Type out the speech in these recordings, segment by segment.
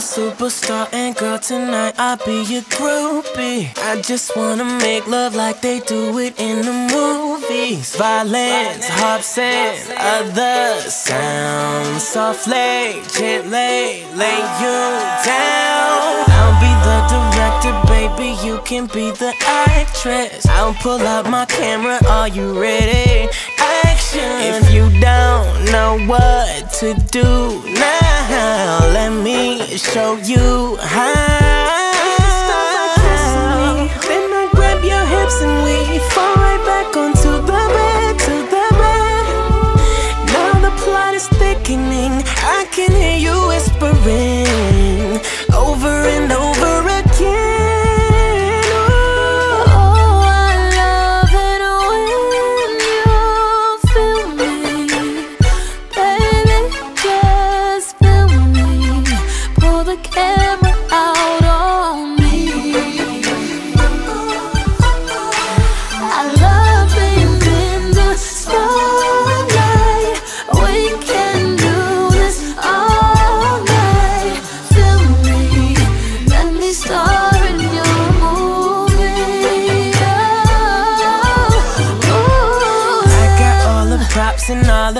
superstar and girl tonight I'll be your groupie. I just wanna make love like they do it in the movies. Violence, harps, and other sounds. Softly, gently, lay you down can be the actress. I'll pull out my camera, are you ready? Action. If you don't know what to do now, let me show you how. Stop kissing me, Then I grab your hips and we fall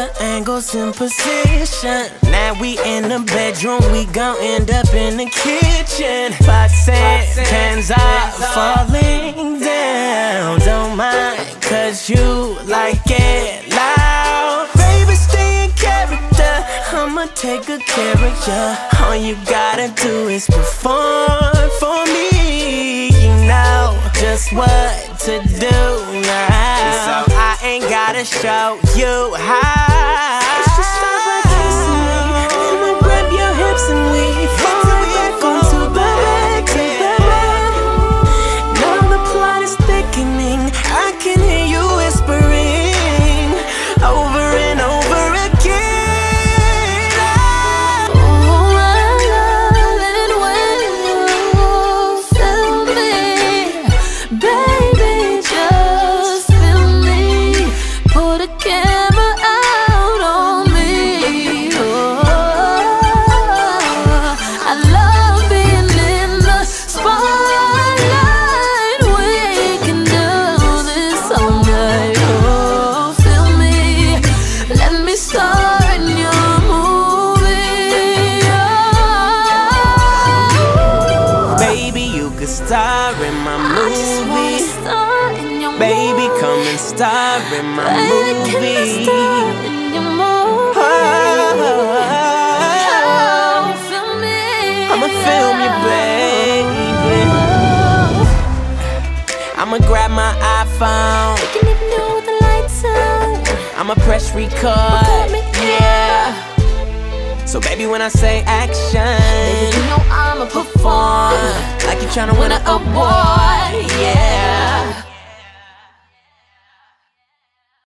the angles in position. Now we in the bedroom, we gon' end up in the kitchen. And pans are falling down. Don't mind, cause you like it loud. Baby, stay in character. I'ma take of ya. All you gotta do is perform for me. You know just what to do now. Gotta show you how. Star in my I just wanna movie. star in your Baby, come and star in my Baby, can I movie. star in your movie? Feel me. I'ma film you, baby. I'ma grab my iPhone. Can even do with the lights out. I'ma press record. Yeah. So baby, when I say action, Baby, you know I'ma perform. You tryna win an award.